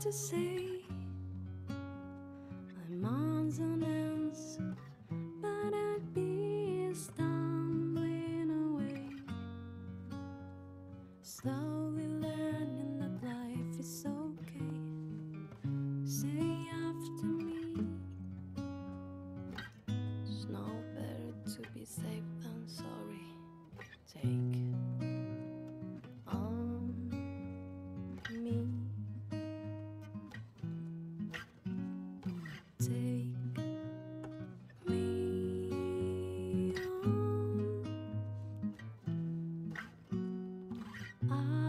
to say. My mind's on ends, but I'd be stumbling away. Slowly learning that life is okay. Say after me, it's no better to be safe than sorry. Take. I